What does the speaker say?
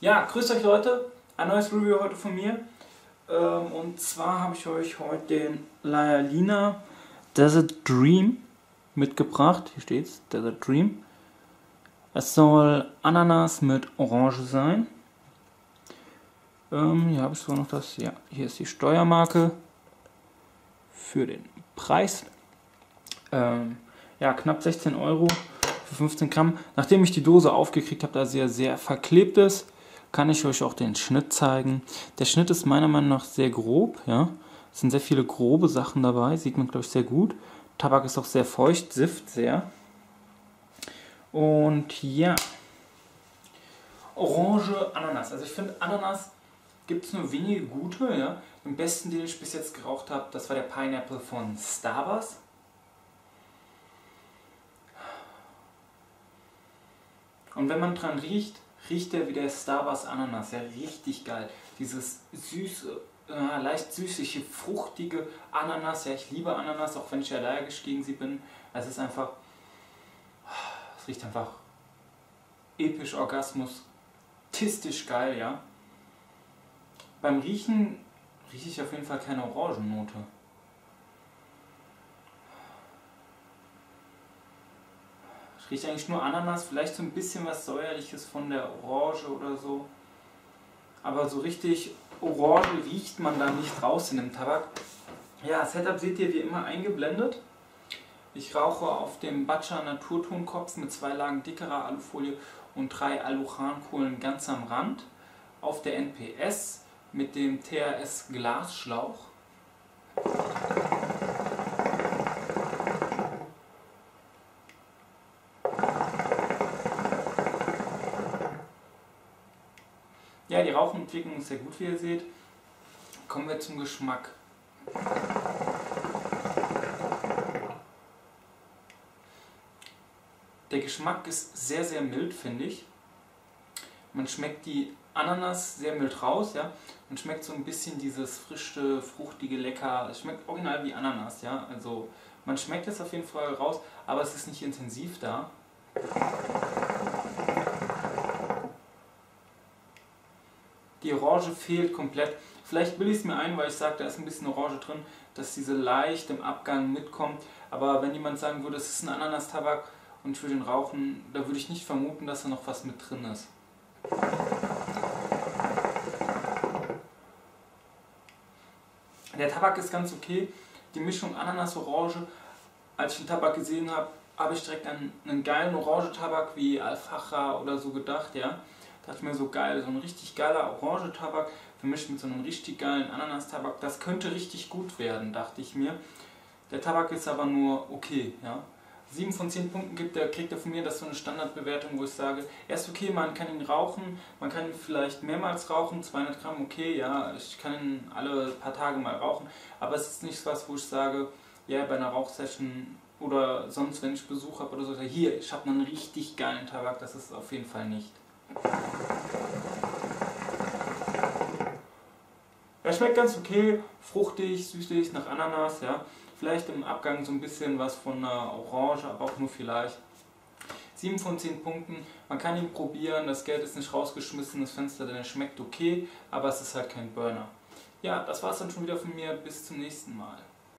Ja, grüßt euch Leute, ein neues Review heute von mir. Ähm, und zwar habe ich euch heute den Layalina Desert Dream mitgebracht. Hier steht's, Desert Dream. Es soll Ananas mit Orange sein. Ähm, hier habe ich sogar noch das, ja, hier ist die Steuermarke für den Preis. Ähm, ja, knapp 16 Euro für 15 Gramm. Nachdem ich die Dose aufgekriegt habe, da sie ja sehr verklebt ist, kann ich euch auch den Schnitt zeigen. Der Schnitt ist meiner Meinung nach sehr grob. Ja. Es sind sehr viele grobe Sachen dabei, sieht man glaube ich sehr gut. Tabak ist auch sehr feucht, sift sehr. Und ja, Orange, Ananas. Also ich finde Ananas gibt es nur wenige gute. Ja. Den besten, den ich bis jetzt geraucht habe, das war der Pineapple von Starbucks. Und wenn man dran riecht, riecht er wie der Starbucks Ananas. Ja, richtig geil. Dieses süße, äh, leicht süßliche, fruchtige Ananas. Ja, ich liebe Ananas, auch wenn ich allergisch gegen sie bin. Es ist einfach, es riecht einfach episch, Orgasmus, tistisch geil, ja. Beim Riechen rieche ich auf jeden Fall keine Orangennote. Riecht eigentlich nur Ananas, vielleicht so ein bisschen was säuerliches von der Orange oder so. Aber so richtig Orange riecht man da nicht raus in dem Tabak. Ja, Setup seht ihr wie immer eingeblendet. Ich rauche auf dem Bacha Naturtonkopf mit zwei Lagen dickerer Alufolie und drei Aluchankohlen ganz am Rand. Auf der NPS mit dem TRS Glasschlauch. Ja, die Rauchentwicklung ist sehr gut, wie ihr seht. Kommen wir zum Geschmack. Der Geschmack ist sehr, sehr mild, finde ich. Man schmeckt die Ananas sehr mild raus, ja. Man schmeckt so ein bisschen dieses frische, fruchtige, lecker. Es schmeckt original wie Ananas, ja. Also man schmeckt es auf jeden Fall raus, aber es ist nicht intensiv da. Die Orange fehlt komplett. Vielleicht will ich es mir ein, weil ich sage, da ist ein bisschen Orange drin, dass diese leicht im Abgang mitkommt. Aber wenn jemand sagen würde, es ist ein Ananas-Tabak und ich würde den rauchen, da würde ich nicht vermuten, dass da noch was mit drin ist. Der Tabak ist ganz okay. Die Mischung Ananas-Orange, als ich den Tabak gesehen habe, habe ich direkt an einen geilen Orange-Tabak wie Alfacha oder so gedacht, ja dachte ich mir so geil, so ein richtig geiler Orange-Tabak vermischt mit so einem richtig geilen Ananas-Tabak, das könnte richtig gut werden, dachte ich mir. Der Tabak ist aber nur okay, ja. 7 von 10 Punkten gibt er, kriegt er von mir, das ist so eine Standardbewertung, wo ich sage, er ist okay, man kann ihn rauchen, man kann ihn vielleicht mehrmals rauchen, 200 Gramm, okay, ja, ich kann ihn alle paar Tage mal rauchen, aber es ist nicht was, wo ich sage, ja, bei einer Rauchsession oder sonst, wenn ich Besuch habe oder so, hier, ich habe einen richtig geilen Tabak, das ist auf jeden Fall nicht. Er schmeckt ganz okay, fruchtig, süßlich, nach Ananas, ja. Vielleicht im Abgang so ein bisschen was von einer Orange, aber auch nur vielleicht. 7 von 10 Punkten. Man kann ihn probieren, das Geld ist nicht rausgeschmissen, das Fenster, denn er schmeckt okay, aber es ist halt kein Burner. Ja, das war's dann schon wieder von mir. Bis zum nächsten Mal.